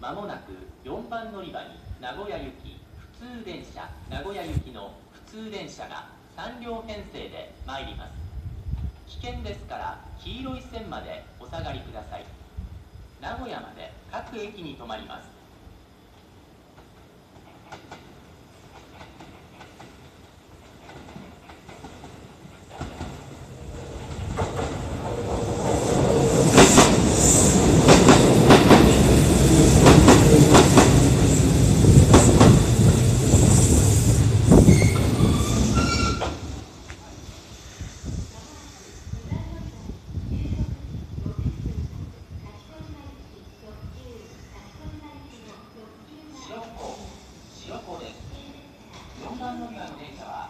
まもなく4番乗り場に名古屋行き普通電車名古屋行きの普通電車が3両編成で参ります。危険ですから黄色い線までお下がりください。名古屋まで各駅に停まります。4番乗り場のは